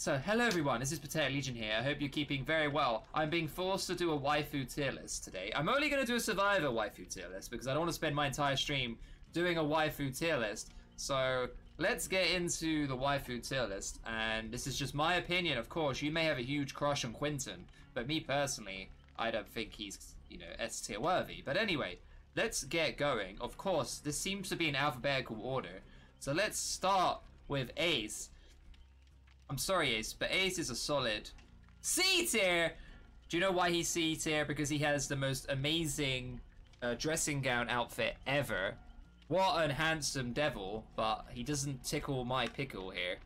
So, hello everyone, this is Potato Legion here. I hope you're keeping very well. I'm being forced to do a waifu tier list today. I'm only going to do a Survivor waifu tier list because I don't want to spend my entire stream doing a waifu tier list. So, let's get into the waifu tier list. And this is just my opinion, of course. You may have a huge crush on Quentin, but me personally, I don't think he's, you know, S tier worthy. But anyway, let's get going. Of course, this seems to be in alphabetical order. So let's start with Ace. I'm sorry, Ace, but Ace is a solid C tier. Do you know why he's C tier? Because he has the most amazing uh, dressing gown outfit ever. What an handsome devil, but he doesn't tickle my pickle here.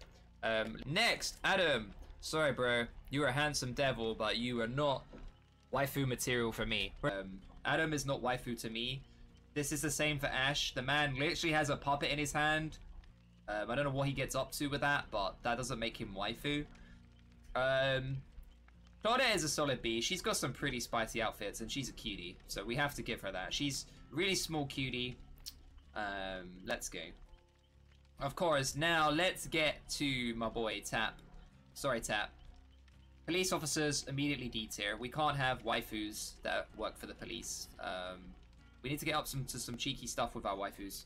Um, next, Adam. Sorry, bro. You're a handsome devil, but you are not waifu material for me. Um, Adam is not waifu to me. This is the same for Ash. The man literally has a puppet in his hand um, I don't know what he gets up to with that, but that doesn't make him waifu. Um, is a solid B. She's got some pretty spicy outfits, and she's a cutie, so we have to give her that. She's really small cutie. Um, let's go. Of course, now let's get to my boy Tapp. Sorry, Tapp. Police officers immediately D tier. We can't have waifus that work for the police. Um, we need to get up some to some cheeky stuff with our waifus.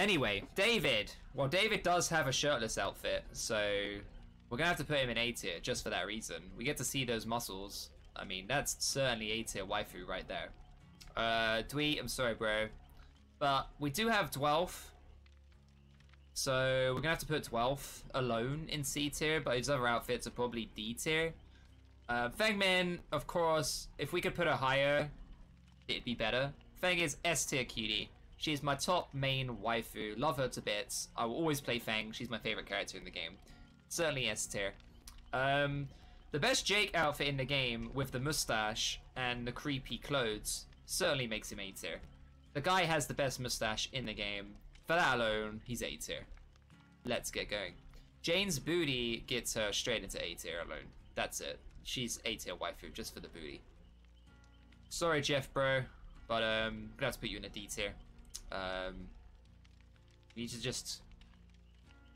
Anyway, David. Well, David does have a shirtless outfit, so we're gonna have to put him in A tier just for that reason. We get to see those muscles. I mean, that's certainly A tier waifu right there. Uh, Dwight, I'm sorry, bro. But we do have Dwelf. So we're gonna have to put Dwelf alone in C tier, but his other outfits are probably D tier. Uh, Fengmin, of course, if we could put her higher, it'd be better. Feng is S tier cutie. She's my top main waifu. Love her to bits. I will always play Fang. She's my favorite character in the game. Certainly S tier. Um, the best Jake outfit in the game with the mustache and the creepy clothes certainly makes him A tier. The guy has the best mustache in the game. For that alone, he's A tier. Let's get going. Jane's booty gets her straight into A tier alone. That's it. She's A tier waifu just for the booty. Sorry, Jeff, bro, but um, have to put you in a D tier. Um, you need to just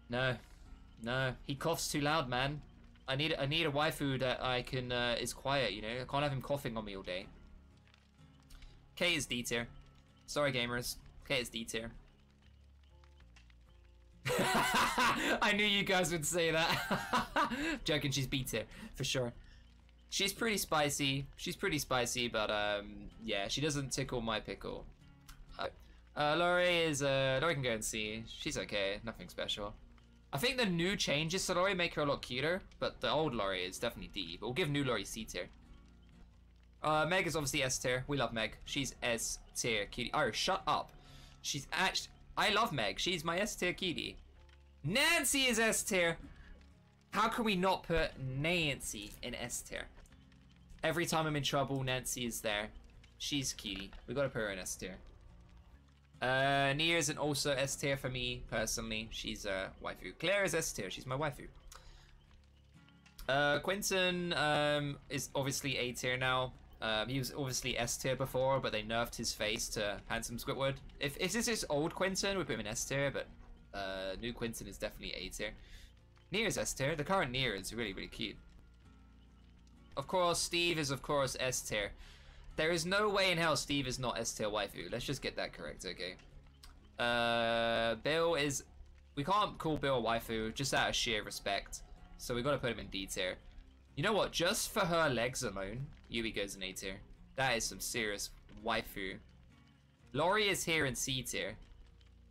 no, no. He coughs too loud, man. I need I need a waifu that I can uh, is quiet. You know, I can't have him coughing on me all day. K is D tier. Sorry, gamers. K is D tier. I knew you guys would say that. Joking, she's B tier for sure. She's pretty spicy. She's pretty spicy, but um, yeah, she doesn't tickle my pickle. Uh, is, uh, can go and see. She's okay, nothing special. I think the new changes to Laurie make her a lot cuter, but the old Laurie is definitely D. But we'll give new Laurie C tier. Uh, Meg is obviously S tier. We love Meg. She's S tier cutie. Oh, shut up. She's actually. I love Meg. She's my S tier cutie. Nancy is S tier. How can we not put Nancy in S tier? Every time I'm in trouble, Nancy is there. She's cutie. We gotta put her in S tier. Uh, Nea is an also S tier for me personally. She's a waifu. Claire is S tier. She's my waifu. Uh, Quentin um, is obviously A tier now. Um, he was obviously S tier before, but they nerfed his face to handsome Squidward. If, if this is old Quentin, we put him in S tier, but uh, new Quentin is definitely A tier. Nier is S tier. The current Nier is really, really cute. Of course, Steve is of course S tier. There is no way in hell Steve is not S tier waifu. Let's just get that correct, okay? Uh, Bill is... We can't call Bill waifu, just out of sheer respect. So we gotta put him in D tier. You know what? Just for her legs alone, Yui goes in A tier. That is some serious waifu. Laurie is here in C tier.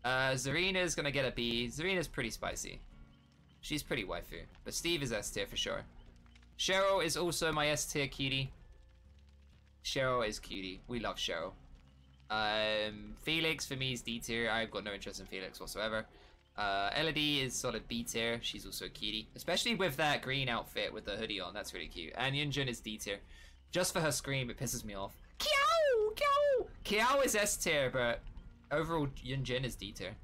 Uh, Zarina's gonna get a B. Zarina's pretty spicy. She's pretty waifu. But Steve is S tier for sure. Cheryl is also my S tier cutie. Cheryl is cutie. We love Cheryl. Um, Felix for me is D tier. I've got no interest in Felix whatsoever. Uh, Elodie is sort of B tier. She's also a cutie. Especially with that green outfit with the hoodie on. That's really cute. And Yunjin is D tier. Just for her scream, it pisses me off. Kiao! Kiao! Kiao is S tier, but overall Yunjin is D tier.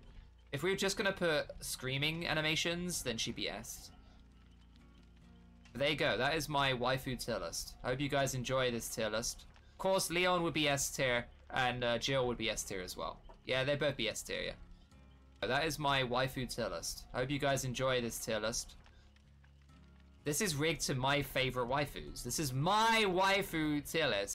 If we were just gonna put screaming animations, then she'd be S. There you go. That is my waifu tier list. I hope you guys enjoy this tier list. Course, Leon would be S tier, and uh, Jill would be S tier as well. Yeah, they both be S tier, yeah. That is my waifu tier list. I hope you guys enjoy this tier list. This is rigged to my favorite waifus. This is my waifu tier list.